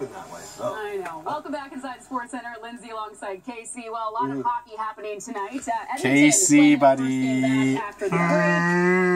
happen that way. So. I know. Welcome back inside SportsCentre. Lindsay alongside Casey. Well, a lot of hockey happening tonight. Uh, Casey, buddy. After the break.